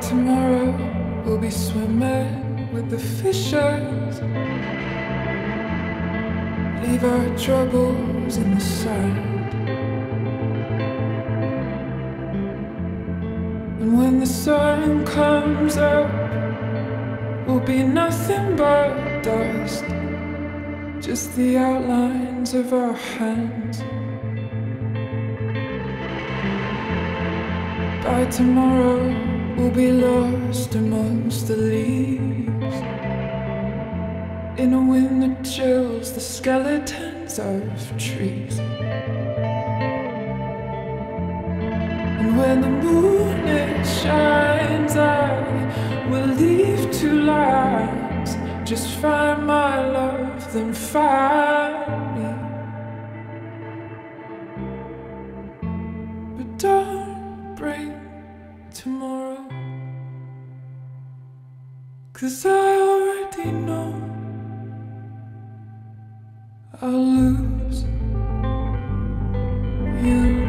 tomorrow, we'll be swimming with the fishes. Leave our troubles in the sand. And when the sun comes up, we'll be nothing but dust. Just the outlines of our hands. By tomorrow, amongst the leaves. In a wind that chills the skeletons of trees. And when the moon it shines, I will leave two lines. Just find my love, then find me. But don't bring tomorrow. Cause I already know I'll lose you.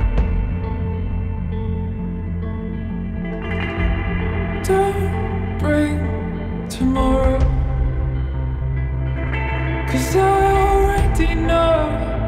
Don't bring tomorrow. Cause I already know.